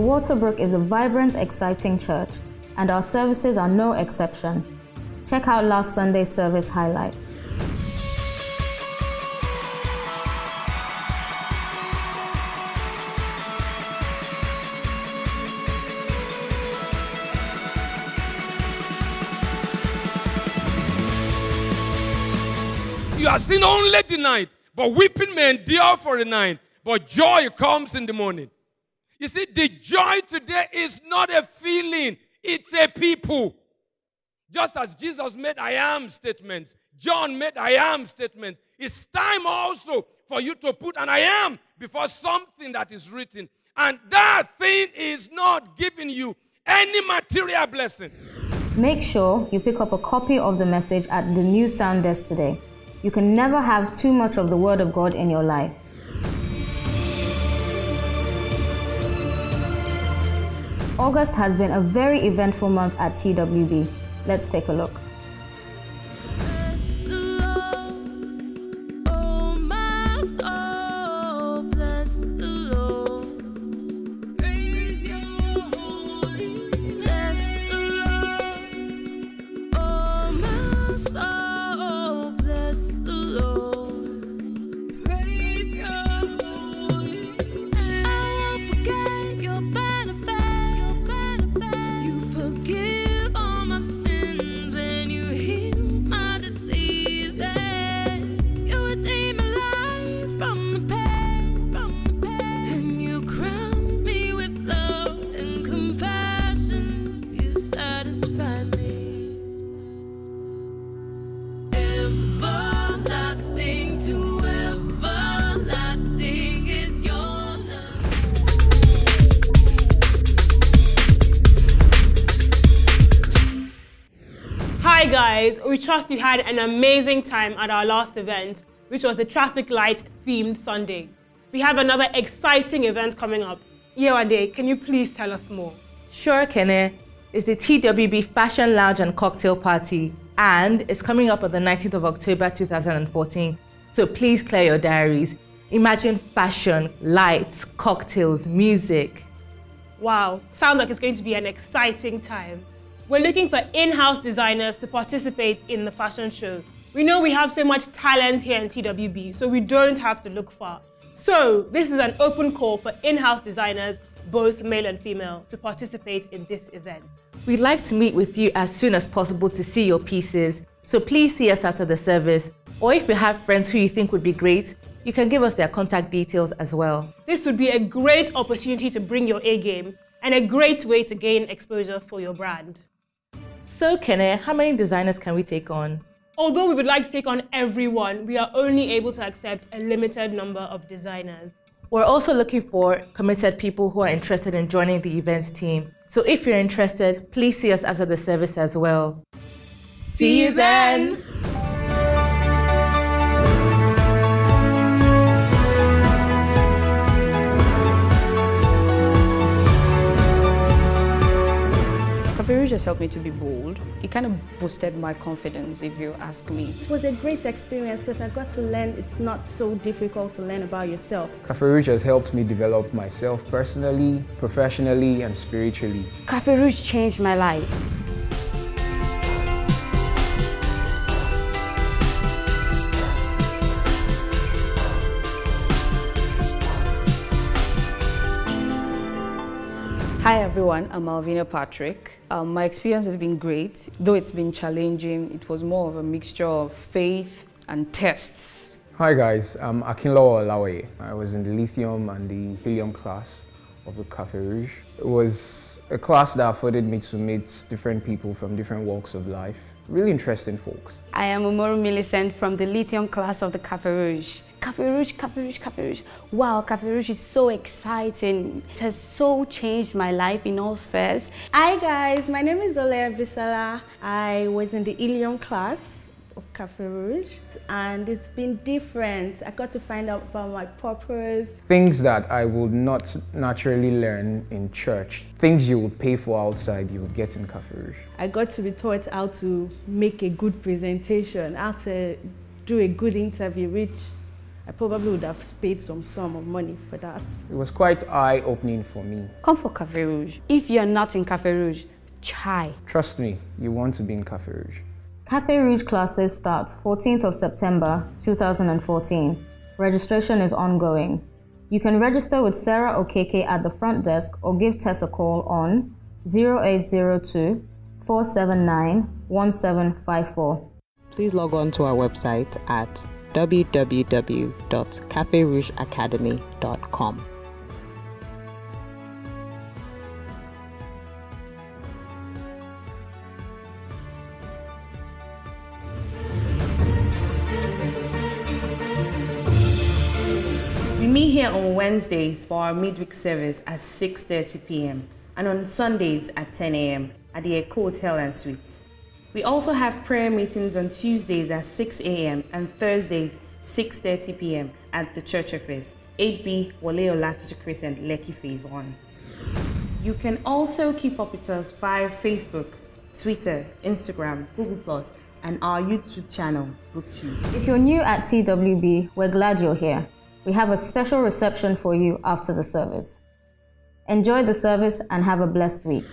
The Waterbrook is a vibrant, exciting church, and our services are no exception. Check out last Sunday's service highlights. You are seen only the night, but weeping may endure for the night, but joy comes in the morning. You see, the joy today is not a feeling, it's a people. Just as Jesus made I am statements, John made I am statements. It's time also for you to put an I am before something that is written. And that thing is not giving you any material blessing. Make sure you pick up a copy of the message at the Nu Sound Desk today. You can never have too much of the Word of God in your life. August has been a very eventful month at TWB. Let's take a look. Guys, we trust you had an amazing time at our last event, which was the traffic light themed Sunday. We have another exciting event coming up. Yewande, can you please tell us more? Sure, Kene. It's the TWB Fashion Lounge and Cocktail Party, and it's coming up on the 19th of October 2014. So please clear your diaries. Imagine fashion, lights, cocktails, music. Wow, sounds like it's going to be an exciting time. We're looking for in-house designers to participate in the fashion show. We know we have so much talent here in TWB, so we don't have to look far. So this is an open call for in-house designers, both male and female, to participate in this event. We'd like to meet with you as soon as possible to see your pieces, so please see us after the service. Or if you have friends who you think would be great, you can give us their contact details as well. This would be a great opportunity to bring your A game and a great way to gain exposure for your brand. So, Kene, how many designers can we take on? Although we would like to take on everyone, we are only able to accept a limited number of designers. We're also looking for committed people who are interested in joining the events team. So if you're interested, please see us after the service as well. See you then! Cafe Rouge has helped me to be bold. It kind of boosted my confidence, if you ask me. It was a great experience because I got to learn it's not so difficult to learn about yourself. Cafe Rouge has helped me develop myself personally, professionally, and spiritually. Cafe Rouge changed my life. Hi everyone, I'm Malvina Patrick. Um, my experience has been great, though it's been challenging. It was more of a mixture of faith and tests. Hi guys, I'm Akinlawa Olawe. I was in the lithium and the helium class of the Cafe Rouge. It was a class that afforded me to meet different people from different walks of life. Really interesting folks. I am Umoru Millicent from the lithium class of the Cafe Rouge. Cafe Rouge, Cafe Rouge, Cafe Rouge. Wow, Cafe Rouge is so exciting. It has so changed my life in all spheres. Hi guys, my name is Olea Bisala. I was in the Ilium class Cafe Rouge and it's been different. I got to find out about my purpose. Things that I would not naturally learn in church. Things you would pay for outside, you would get in Cafe Rouge. I got to be taught how to make a good presentation, how to do a good interview, which I probably would have paid some sum of money for that. It was quite eye-opening for me. Come for Cafe Rouge. If you're not in Cafe Rouge, try. Trust me, you want to be in Cafe Rouge. Cafe Rouge classes start 14th of September 2014. Registration is ongoing. You can register with Sarah or Okeke at the front desk or give Tess a call on 0802 479 1754. Please log on to our website at www.caferougeacademy.com. meet here on Wednesdays for our midweek service at 6.30 p.m. and on Sundays at 10 a.m. at the Eko Hotel and Suites. We also have prayer meetings on Tuesdays at 6 a.m. and Thursdays 6.30 p.m. at the Church Office, 8B Wale Olatiji Crescent, Lekki Phase 1. You can also keep up with us via Facebook, Twitter, Instagram, Google+, and our YouTube channel. If you're new at TWB, we're glad you're here. We have a special reception for you after the service. Enjoy the service and have a blessed week.